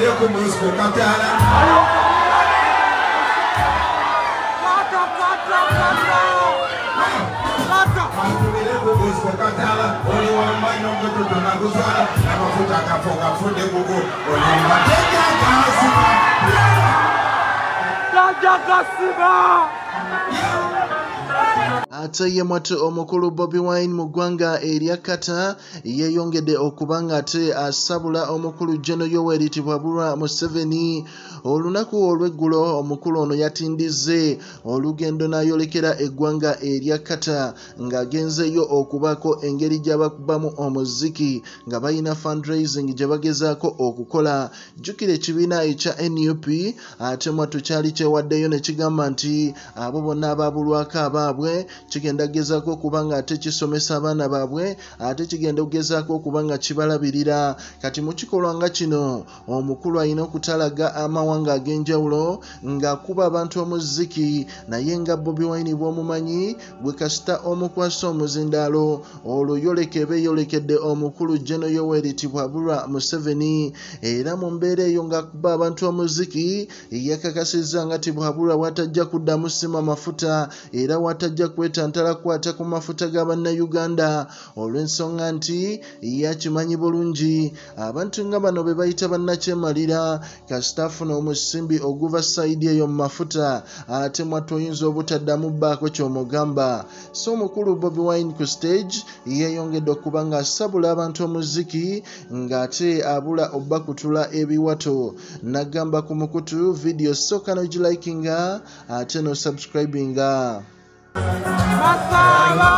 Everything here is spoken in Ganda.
إليكم رزقكم تعالى Kotala, only one man no go to Donagusala, never put a cafoga for the Google, only one take a Gassima. Gaja Gassima! Yeah! Ate ye mwate omukulu bobi wine mu ggwanga erya kata yeeyongedde okuba nga ate asabula omukulu geno yoweri tibwabulwa museveni. Olunaku olw'eggulo omukulu ono yatindizze olugendo n'ayolekera eggwanga erya kata ng'agenzeeyo okubaako engeri gy'abakubamu omuziki nga balina fundraising gye bagezaako okukola. Jjukira ekibiina ekya nup ate mwatu kyali kyewaddeyo ne kigamba nti abo bonna abaabulwako abaabwe kigenda kugezaako okuba nga ate kisomesa abaana baabwe ate kigenda kugezaako okuba nga kibalabirira. Kati mu kikolwa nga kino omukulu alina okutalaga amawanga ag'enjawulo ng'akuba abantu omuziki naye nga bobi wine bw'omumanyi bwe kasita omukwasa omuzindaalo olwo yoleka eba eyolekedde omukulu geno yoweri tibwabulwa museveni. Era mu mbeera eyo ng'akuba abantu omuziki yakakasizza nga tibwabulwa watajja kuddamu sima mafuta era watajja kwetantala kukwata ku mafuta ga bannayuganda olw'ensonga nti yakimanyi bulungi. Abantu nga bano be bayita bannakyemalira kasita afuna omusimbi oguva sayidi eyo mu mafuta ate mwattu oyinza obutaddamu bbaako kyomugamba. So omukulu bobi wine ku stage yeeyongedde okuba ng'asabula abantu omuziki ng'ate abula obbakutula ebiwato. N'agamba ku mukutu vidiyo sooka n'ogilikinga ate n'osubscribinga Masala!